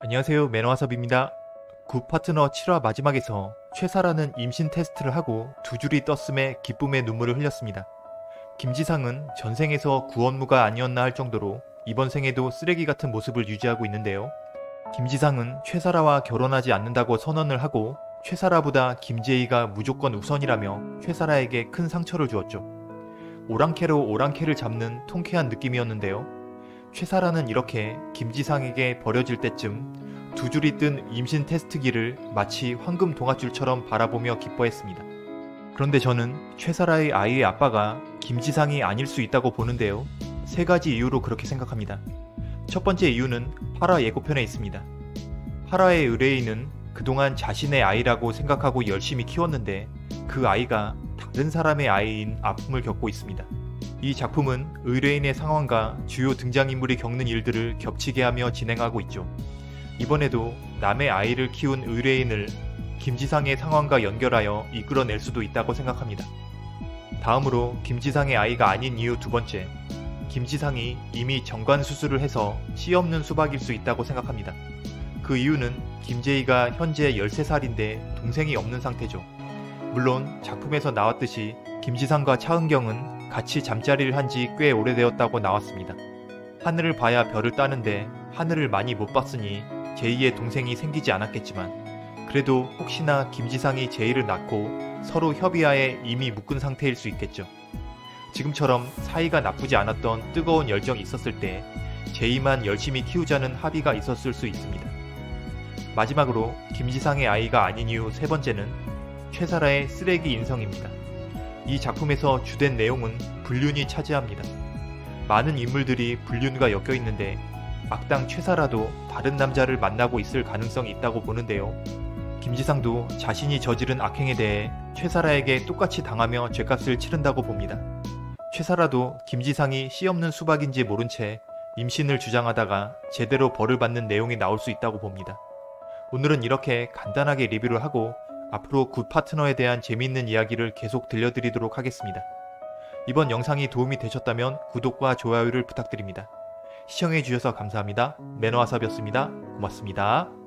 안녕하세요 매너와섭입니다. 굿 파트너 7화 마지막에서 최사라는 임신 테스트를 하고 두 줄이 떴음에 기쁨의 눈물을 흘렸습니다. 김지상은 전생에서 구원무가 아니었나 할 정도로 이번 생에도 쓰레기 같은 모습을 유지하고 있는데요. 김지상은 최사라와 결혼하지 않는다고 선언을 하고 최사라보다 김재희가 무조건 우선이라며 최사라에게 큰 상처를 주었죠. 오랑캐로 오랑캐를 잡는 통쾌한 느낌이었는데요. 최사라는 이렇게 김지상에게 버려질 때쯤 두 줄이 뜬 임신 테스트기를 마치 황금 동아줄처럼 바라보며 기뻐했습니다. 그런데 저는 최사라의 아이의 아빠가 김지상이 아닐 수 있다고 보는데요. 세 가지 이유로 그렇게 생각합니다. 첫 번째 이유는 8화 예고편에 있습니다. 8화의 의뢰인은 그동안 자신의 아이라고 생각하고 열심히 키웠는데 그 아이가 다른 사람의 아이인 아픔을 겪고 있습니다. 이 작품은 의뢰인의 상황과 주요 등장인물이 겪는 일들을 겹치게 하며 진행하고 있죠. 이번에도 남의 아이를 키운 의뢰인을 김지상의 상황과 연결하여 이끌어낼 수도 있다고 생각합니다. 다음으로 김지상의 아이가 아닌 이유 두 번째. 김지상이 이미 정관 수술을 해서 씨 없는 수박일 수 있다고 생각합니다. 그 이유는 김재희가 현재 13살인데 동생이 없는 상태죠. 물론 작품에서 나왔듯이 김지상과 차은경은 같이 잠자리를 한 지 꽤 오래되었다고 나왔습니다. 하늘을 봐야 별을 따는데 하늘을 많이 못 봤으니 제이의 동생이 생기지 않았겠지만 그래도 혹시나 김지상이 제이를 낳고 서로 협의하에 이미 묶은 상태일 수 있겠죠. 지금처럼 사이가 나쁘지 않았던 뜨거운 열정이 있었을 때 제이만 열심히 키우자는 합의가 있었을 수 있습니다. 마지막으로 김지상의 아이가 아닌 이유 세 번째는 최사라의 쓰레기 인성입니다. 이 작품에서 주된 내용은 불륜이 차지합니다. 많은 인물들이 불륜과 엮여 있는데 악당 최사라도 다른 남자를 만나고 있을 가능성이 있다고 보는데요. 김지상도 자신이 저지른 악행에 대해 최사라에게 똑같이 당하며 죄값을 치른다고 봅니다. 최사라도 김지상이 씨 없는 수박인지 모른 채 임신을 주장하다가 제대로 벌을 받는 내용이 나올 수 있다고 봅니다. 오늘은 이렇게 간단하게 리뷰를 하고 앞으로 굿 파트너에 대한 재미있는 이야기를 계속 들려드리도록 하겠습니다. 이번 영상이 도움이 되셨다면 구독과 좋아요를 부탁드립니다. 시청해주셔서 감사합니다. 매너와삽이었습니다. 고맙습니다.